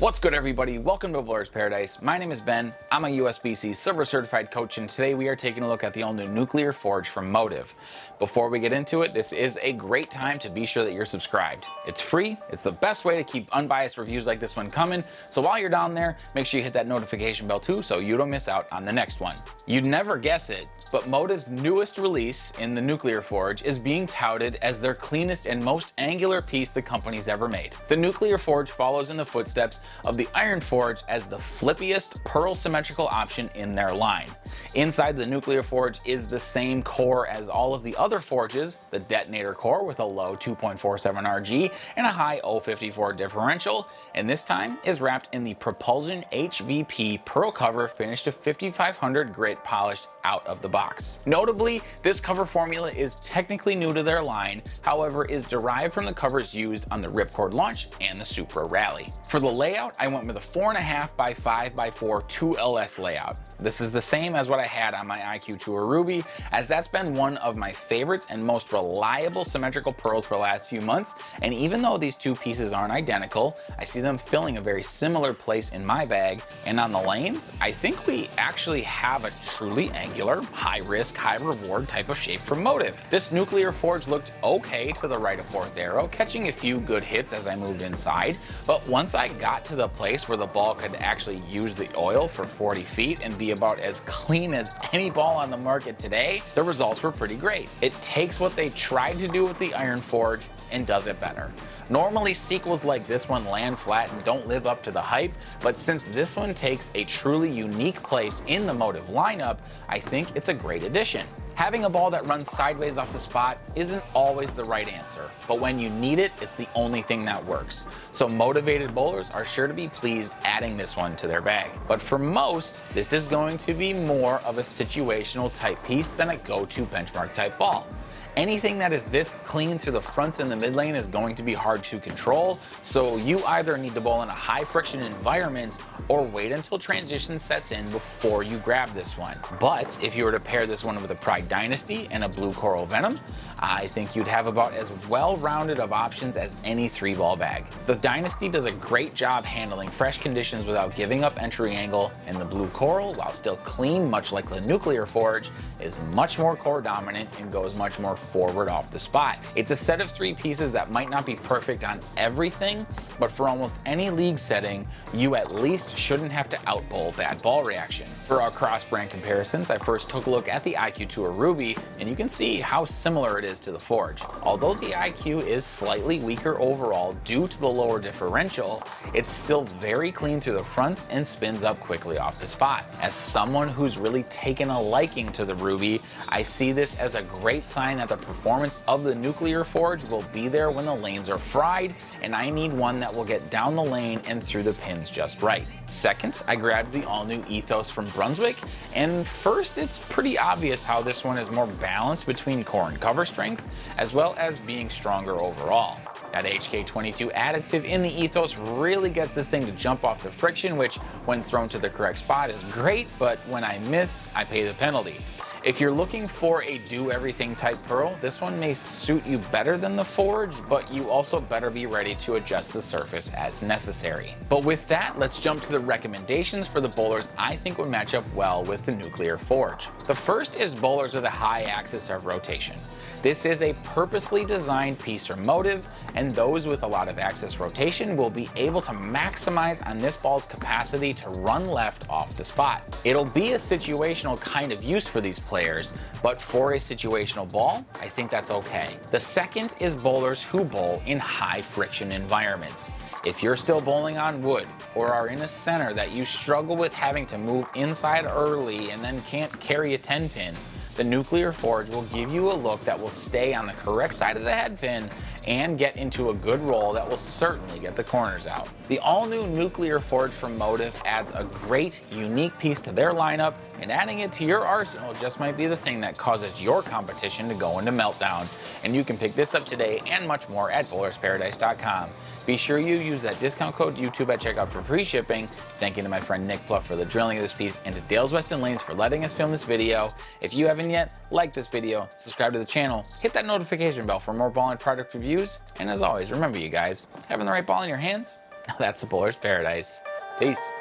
What's good everybody? Welcome to Bowler's Paradise. My name is Ben. I'm a USBC Silver Certified Coach and today we are taking a look at the all-new Nuclear Forge from Motiv. Before we get into it, this is a great time to be sure that you're subscribed. It's free, it's the best way to keep unbiased reviews like this one coming, so while you're down there, make sure you hit that notification bell too so you don't miss out on the next one. You'd never guess it, but Motiv's newest release in the Nuclear Forge is being touted as their cleanest and most angular piece the company's ever made. The Nuclear Forge follows in the footsteps of the Iron Forge as the flippiest pearl symmetrical option in their line. Inside the Nuclear Forge is the same core as all of the other forges, the detonator core with a low 2.47 RG and a high 054 differential, and this time is wrapped in the Propulsion HVP pearl cover finished to 5500 grit polished out of the box. Notably, this cover formula is technically new to their line, however is derived from the covers used on the Ripcord Launch and the Supra Rally. For the layout, I went with a 4.5 by 5 by 4 2LS layout. This is the same as what I had on my IQ Tour Ruby, as that's been one of my favorites and most reliable symmetrical pearls for the last few months, and even though these two pieces aren't identical, I see them filling a very similar place in my bag, and on the lanes, I think we actually have a truly angular high risk, high reward type of shape from Motiv. This Nuclear Forge looked okay to the right of fourth arrow, catching a few good hits as I moved inside, but once I got to the place where the ball could actually use the oil for 40 feet and be about as clean as any ball on the market today, the results were pretty great. It takes what they tried to do with the Iron Forge and does it better. Normally sequels like this one land flat and don't live up to the hype, but since this one takes a truly unique place in the Motiv lineup, I think it's a great addition. Having a ball that runs sideways off the spot isn't always the right answer, but when you need it, it's the only thing that works. So motivated bowlers are sure to be pleased adding this one to their bag. But for most, this is going to be more of a situational type piece than a go-to benchmark type ball. Anything that is this clean through the fronts and the mid lane is going to be hard to control, so you either need to bowl in a high friction environment or wait until transition sets in before you grab this one. But if you were to pair this one with a Pride Dynasty and a Blue Coral Venom, uh, I think you'd have about as well-rounded of options as any three ball bag. The Dynasty does a great job handling fresh conditions without giving up entry angle, and the Blue Coral, while still clean, much like the Nuclear Forge, is much more core dominant and goes much more forward off the spot. It's a set of three pieces that might not be perfect on everything, but for almost any league setting, you at least shouldn't have to outbowl bad ball reaction. For our cross-brand comparisons, I first took a look at the IQ Tour Ruby, and you can see how similar it is to the Forge. Although the IQ is slightly weaker overall due to the lower differential, it's still very clean through the fronts and spins up quickly off the spot. As someone who's really taken a liking to the Ruby, I see this as a great sign that the performance of the Nuclear Forge will be there when the lanes are fried, and I need one that will get down the lane and through the pins just right. Second, I grabbed the all-new Ethos from Brunswick, and first it's pretty obvious how this one is more balanced between core and cover strength, as well as being stronger overall. That HK22 additive in the Ethos really gets this thing to jump off the friction, which when thrown to the correct spot is great, but when I miss, I pay the penalty. If you're looking for a do-everything type pearl, this one may suit you better than the Forge, but you also better be ready to adjust the surface as necessary. But with that, let's jump to the recommendations for the bowlers I think would match up well with the Nuclear Forge. The first is bowlers with a high axis of rotation. This is a purposely designed piece or Motiv, and those with a lot of axis rotation will be able to maximize on this ball's capacity to run left off the spot. It'll be a situational kind of use for these players, but for a situational ball, I think that's okay. The second is bowlers who bowl in high friction environments. If you're still bowling on wood or are in a center that you struggle with having to move inside early and then can't carry a 10 pin, the Nuclear Forge will give you a look that will stay on the correct side of the head pin and get into a good roll that will certainly get the corners out. The all-new Nuclear Forge from Motiv adds a great, unique piece to their lineup, and adding it to your arsenal just might be the thing that causes your competition to go into meltdown. And you can pick this up today and much more at bowlersparadise.com. Be sure you use that discount code YouTube at checkout for free shipping. Thank you to my friend Nick Pluff for the drilling of this piece and to Dales Weston Lanes for letting us film this video. If you haven't yet, like this video, subscribe to the channel, hit that notification bell for more ball and product reviews, and as always, remember you guys, having the right ball in your hands Now that's a bowler's paradise. Peace.